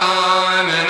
I'm an